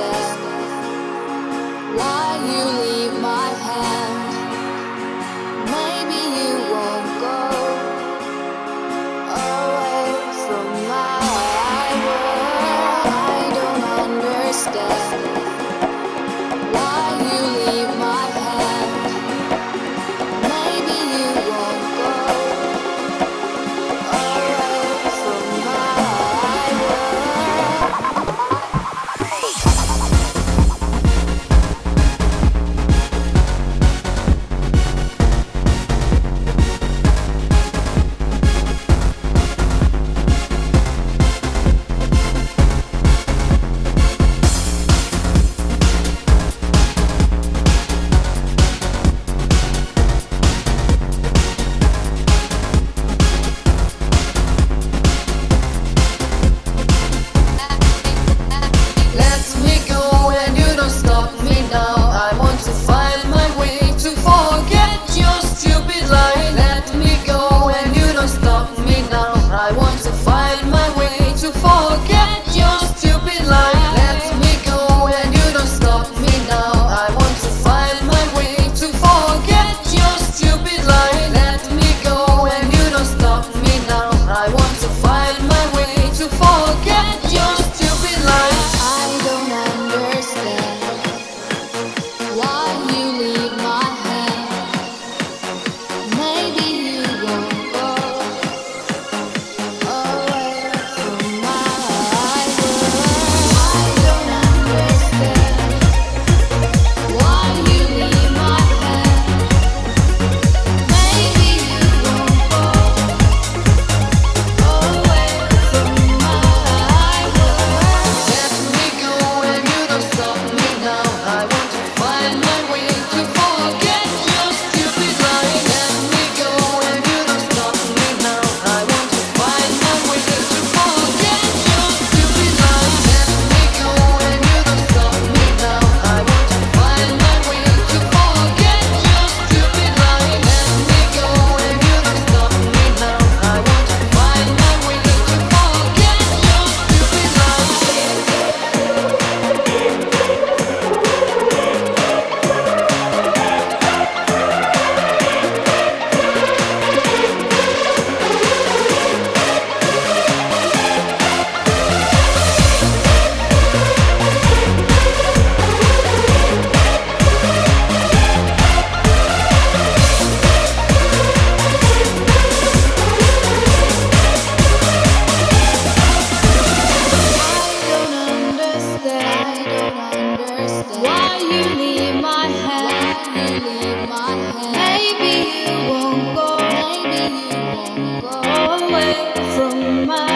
understand from my